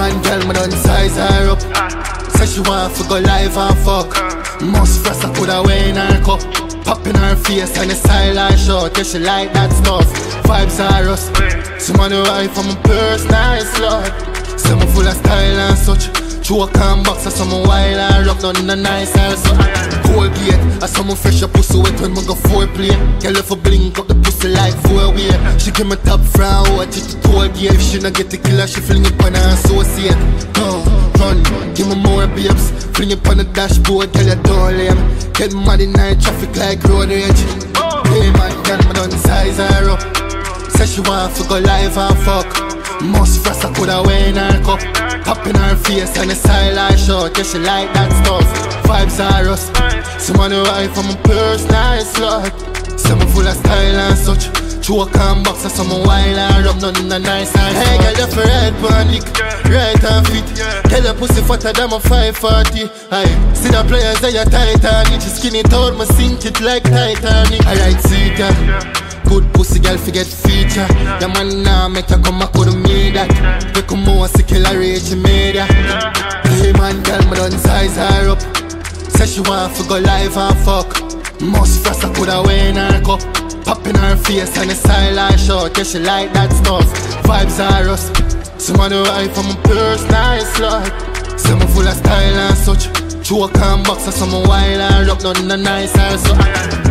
Man, girl, me done size her up. Say she want to go live and fuck. Must frost, I coulda weigh in her cup. Pop her face and the style I short. Yeah, she like that stuff. Vibes are us. Some money right from my purse, nice slut. Some full of style and such. Choke and box, or some wild and rock, none the nice and so. Colgate, or some fresh up pussy wet when we go foreplay. Girl, if I blink up the pussy like four way. She give me top frown, watch it to toll gate. If she not get the killer, she fling it on her associate. Go, run, give me more babes. Fling it on the dashboard, tell you don't lame. Get mad in night traffic like road rage. Hey man, girl, me done size her up. She want to go live ah, and fuck. Must frost, I coulda weigh in her cup. Pop in her face and the style I short. Yeah, she like that stuff. Vibes are us. Some money right from my purse, nice slut. Some full of style and such. Choke and box and some wild and rub none in the nice and Hey girl, you for right pan lick, right and fit Tell your pussy fatter than my 540 Aye, see the players they are Titanic She skin it out, me sink it like Titanic Alright, see ya Good pussy girl forget feature. Your man now make you come back with me that. You come more sick kill a rage media. Hey man girl me done size her up. Say she want to go live and fuck. Must frost I coulda weigh in her cup Pop in her face and the style I short Yeah she like that stuff. Vibes are us Some money right from my purse nice slut. Some full of style and such. Choke and box and some wild and rock. The nice and so